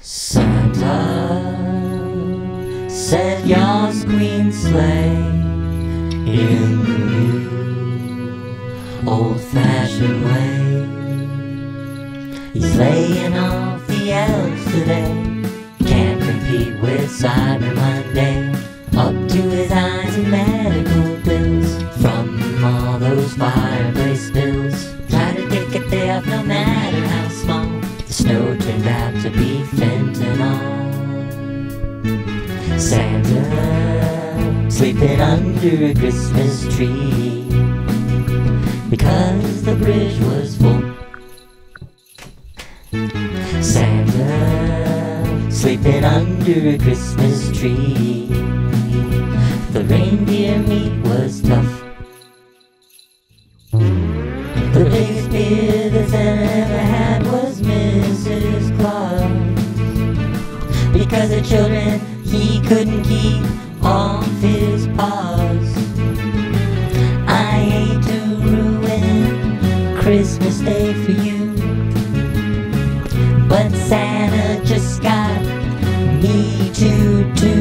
Santa set your queen sleigh in the new old-fashioned way. He's laying off the elves today. Can't compete with Cyber Monday. Up to his eyes in medical bills from all those fireplace bills. Try to take a day off no snow turned out to be fentanyl. Santa sleeping under a Christmas tree because the bridge was full. Santa sleeping under a Christmas tree. The reindeer meat was tough. The biggest beer that Santa ever because the children he couldn't keep off his paws. I hate to ruin Christmas Day for you, but Santa just got me to do.